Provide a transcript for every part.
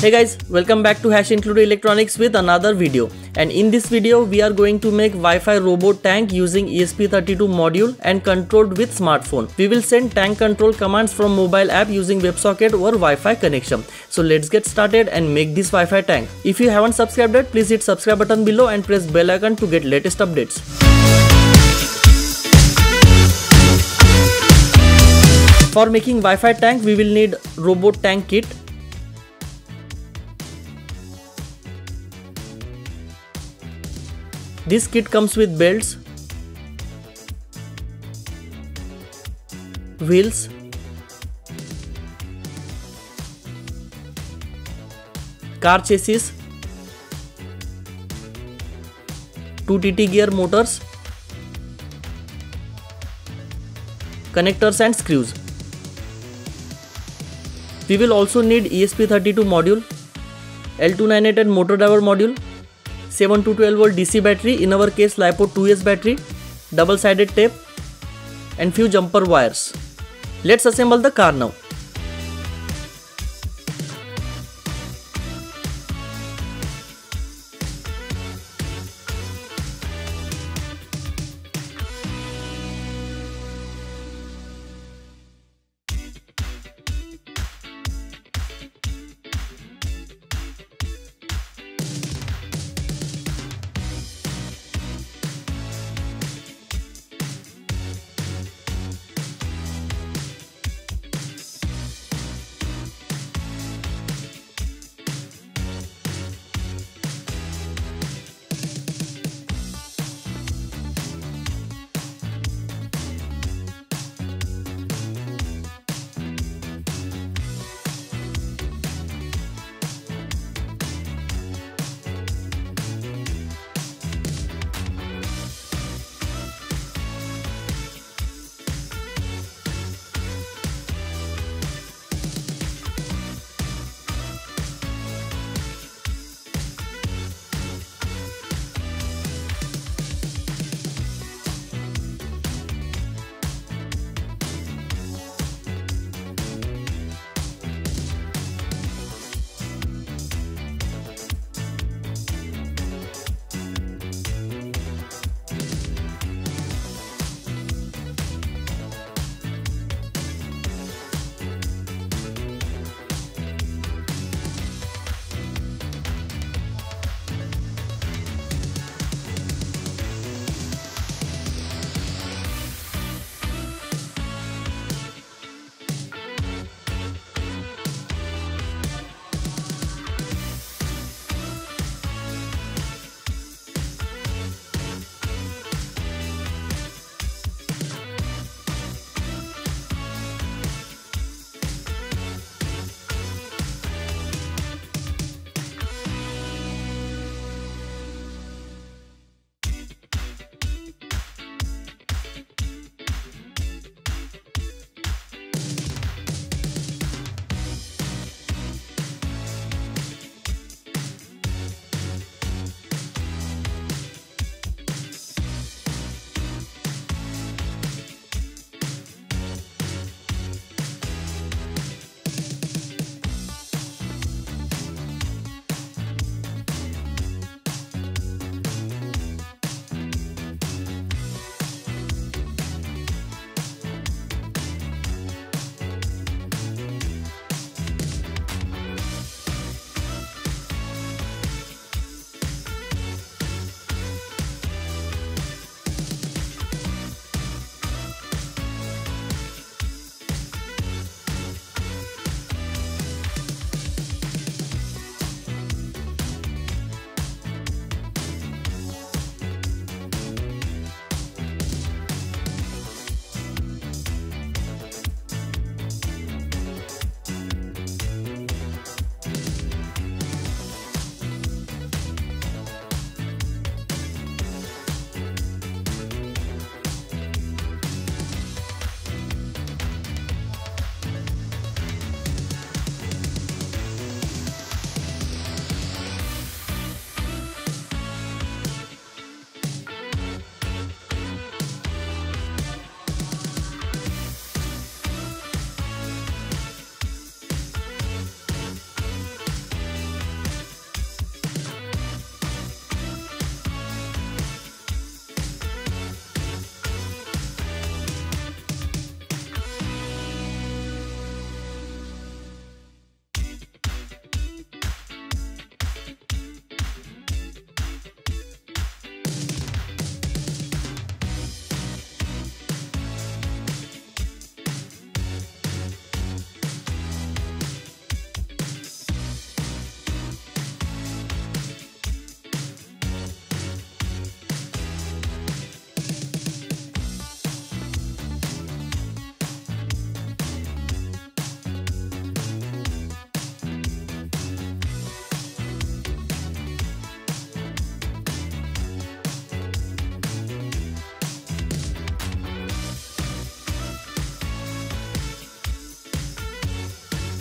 Hey guys, welcome back to Hash Include Electronics with another video. And in this video, we are going to make Wi-Fi robot tank using ESP32 module and controlled with smartphone. We will send tank control commands from mobile app using WebSocket or Wi-Fi connection. So let's get started and make this Wi-Fi tank. If you haven't subscribed yet, please hit subscribe button below and press bell icon to get latest updates. For making Wi-Fi tank, we will need robot tank kit This kit comes with belts, wheels, car chassis, two TT gear motors, connectors and screws. We will also need ESP32 module, L298 motor driver module, 7 to 12 volt DC battery in our case LiPo 2S battery, double sided tape and few jumper wires. Let's assemble the car now.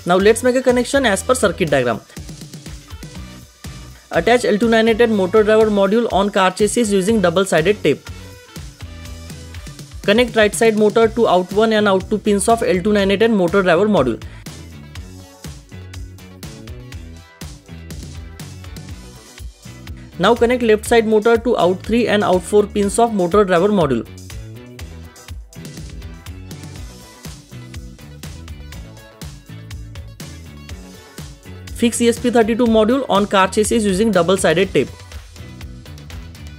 Now let's make a connection as per circuit diagram. Attach L298 motor driver module on car chassis using double-sided tape. Connect right side motor to out 1 and out 2 pins of L298 motor driver module. Now connect left side motor to out 3 and out 4 pins of motor driver module. Fix ESP32 module on car chassis using double-sided tape.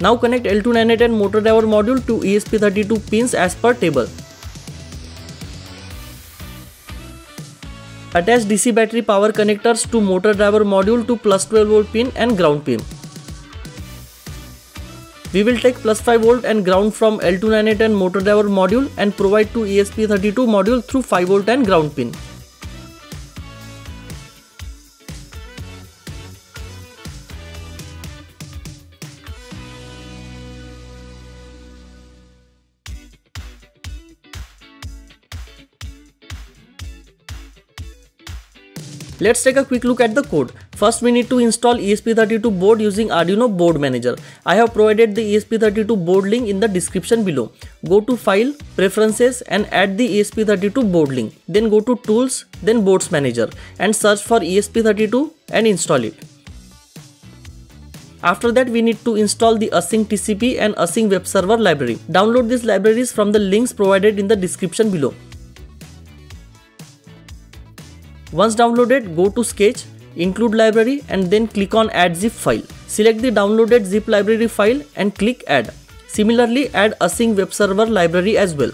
Now connect L298 motor driver module to ESP32 pins as per table. Attach DC battery power connectors to motor driver module to plus 12V pin and ground pin. We will take plus 5V and ground from L298 motor driver module and provide to ESP32 module through 5V and ground pin. Let's take a quick look at the code. First we need to install ESP32 board using Arduino board manager. I have provided the ESP32 board link in the description below. Go to file, preferences and add the ESP32 board link. Then go to tools, then boards manager and search for ESP32 and install it. After that we need to install the async TCP and async web server library. Download these libraries from the links provided in the description below. Once downloaded, go to Sketch, include library and then click on add zip file. Select the downloaded zip library file and click add. Similarly, add async web server library as well.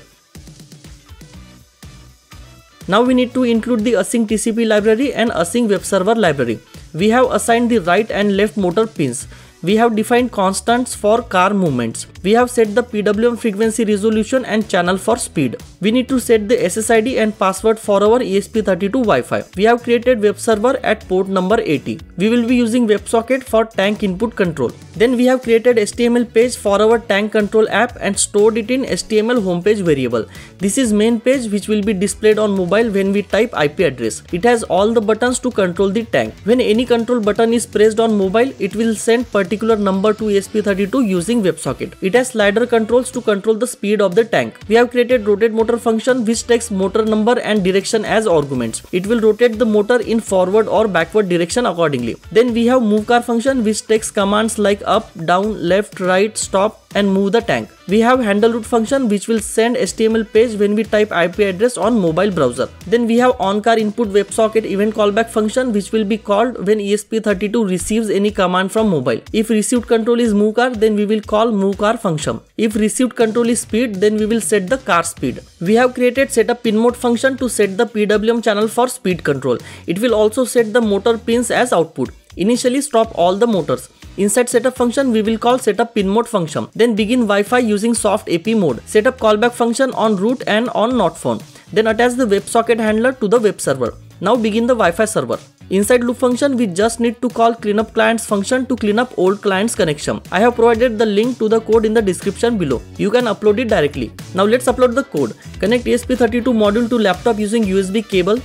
Now we need to include the async TCP library and async web server library. We have assigned the right and left motor pins. We have defined constants for car movements. We have set the PWM frequency resolution and channel for speed. We need to set the SSID and password for our ESP32 Wi-Fi. We have created web server at port number 80. We will be using WebSocket for tank input control. Then we have created HTML page for our tank control app and stored it in HTML homepage variable. This is main page which will be displayed on mobile when we type IP address. It has all the buttons to control the tank. When any control button is pressed on mobile, it will send particular number to ESP32 using WebSocket. It has slider controls to control the speed of the tank. We have created rotate motor function which takes motor number and direction as arguments. It will rotate the motor in forward or backward direction accordingly. Then we have move car function which takes commands like up, down, left, right, stop, and move the tank. We have handle root function which will send HTML page when we type IP address on mobile browser. Then we have on car input WebSocket event callback function which will be called when ESP32 receives any command from mobile. If received control is move car then we will call move car function. If received control is speed then we will set the car speed. We have created setup pin mode function to set the PWM channel for speed control. It will also set the motor pins as output. Initially stop all the motors. Inside setup function, we will call setup pin mode function. Then begin Wi-Fi using soft AP mode. Setup callback function on root and on not phone. Then attach the WebSocket handler to the web server. Now begin the Wi-Fi server. Inside loop function, we just need to call cleanup clients function to clean up old clients connection. I have provided the link to the code in the description below. You can upload it directly. Now let's upload the code. Connect ESP32 module to laptop using USB cable.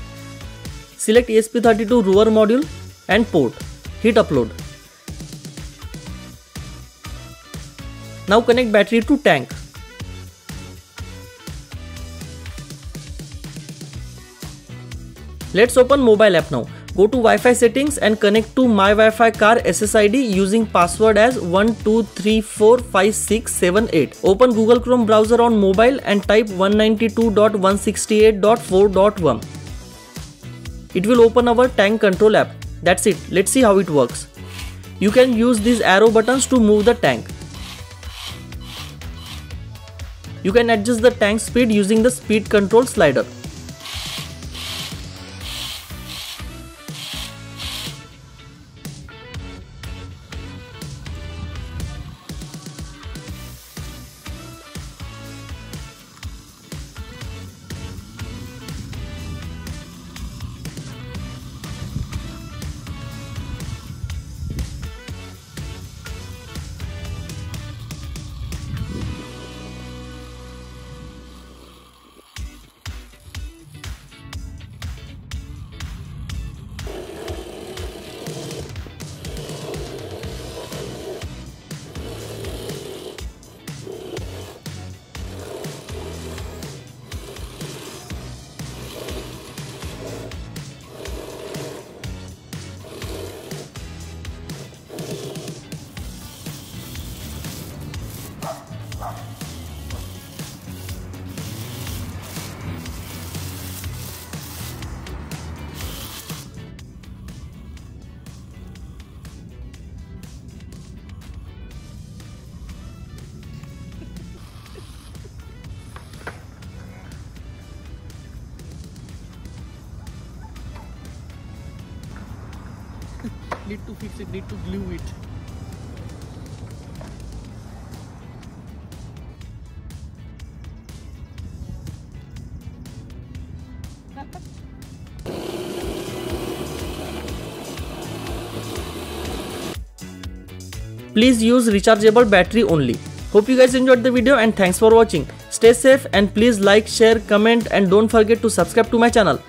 Select ESP32 Wrover module and port. Hit upload. Now connect battery to tank. Let's open mobile app now. Go to Wi-Fi settings and connect to My Wi-Fi car SSID using password as 12345678. Open Google Chrome browser on mobile and type 192.168.4.1. It will open our tank control app. That's it. Let's see how it works. You can use these arrow buttons to move the tank. You can adjust the tank speed using the speed control slider. Need to fix it, need to glue it. Please use rechargeable battery only. Hope you guys enjoyed the video and thanks for watching. Stay safe and please like, share, comment and don't forget to subscribe to my channel.